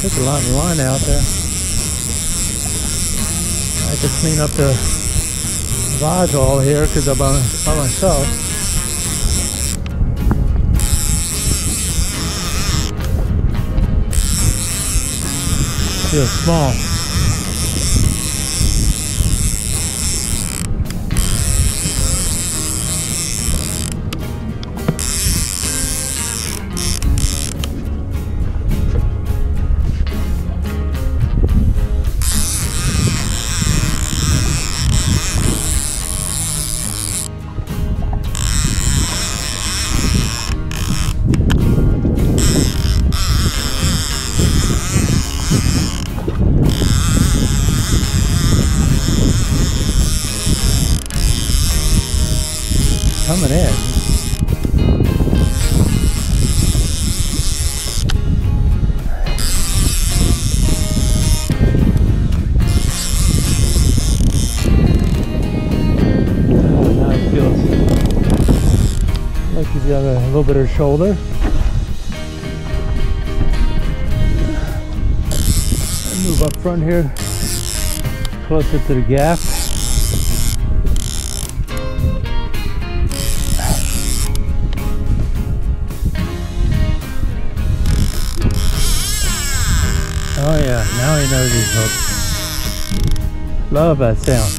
Took a lot of line out there. I had to clean up the all here because I'm by, by myself. Feels small. Coming in. Now it feels like he's got a little bit of shoulder. move up front here, closer to the gap. Now he knows he's hooked. Love that sound.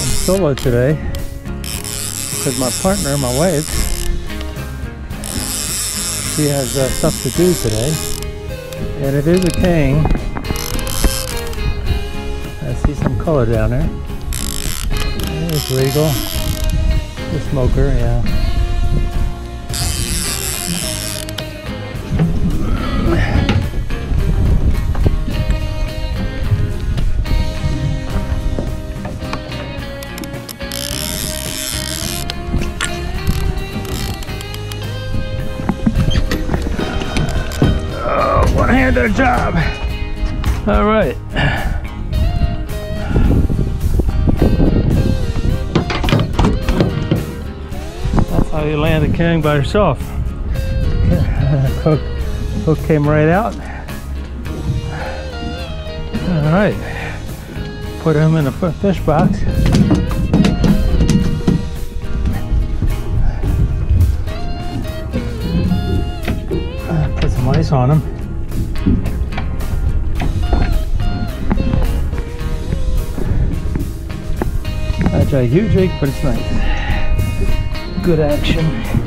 I'm solo today because my partner, my wife, she has uh, stuff to do today. And it is a king. I see some color down there. It's legal. The smoker, yeah. One-handed job. All right. That's how you land a king by yourself. hook, hook came right out. All right. Put him in a fish box. Put some ice on him. A huge rig, but it's nice. Good action.